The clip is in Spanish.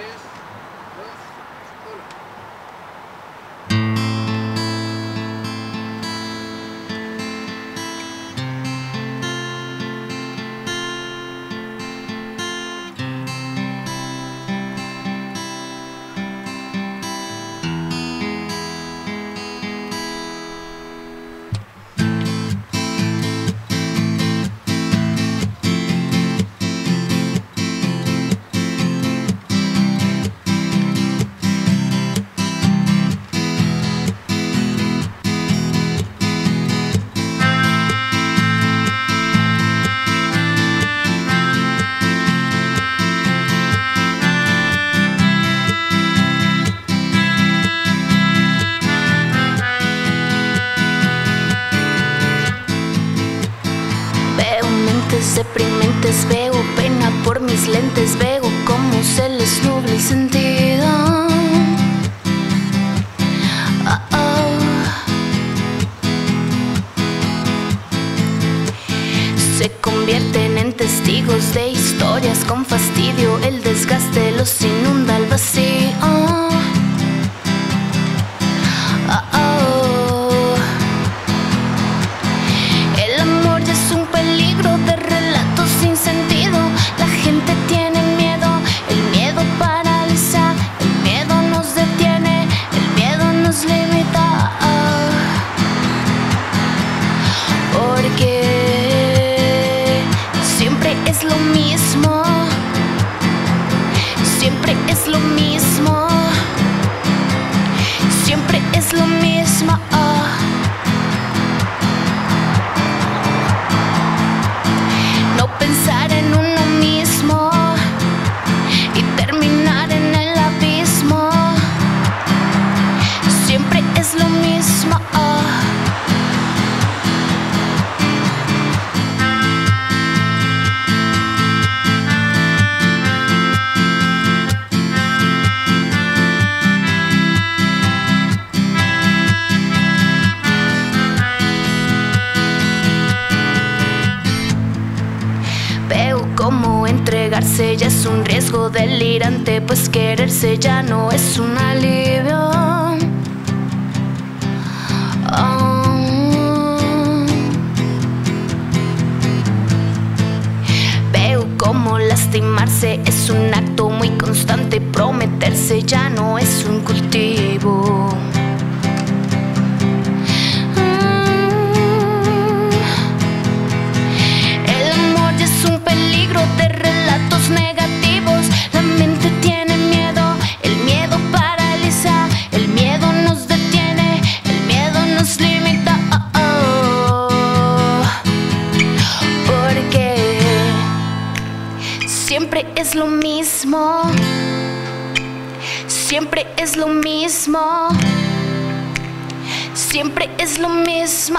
Please. Deprimentes, veo pena por mis lentes, veo cómo se les nubla el sentido. Ah, ah. Se convierten en testigos de historias con fastidio, el desgaste los inunda al vacío. Siempre es lo mismo, Cómo entregarse ya es un riesgo delirante, pues quererse ya no es un alivio. Ah. Veo cómo lastimarse es un acto muy constante, prometerse ya no es un cultivo. Siempre es lo mismo, siempre es lo mismo, siempre es lo mismo.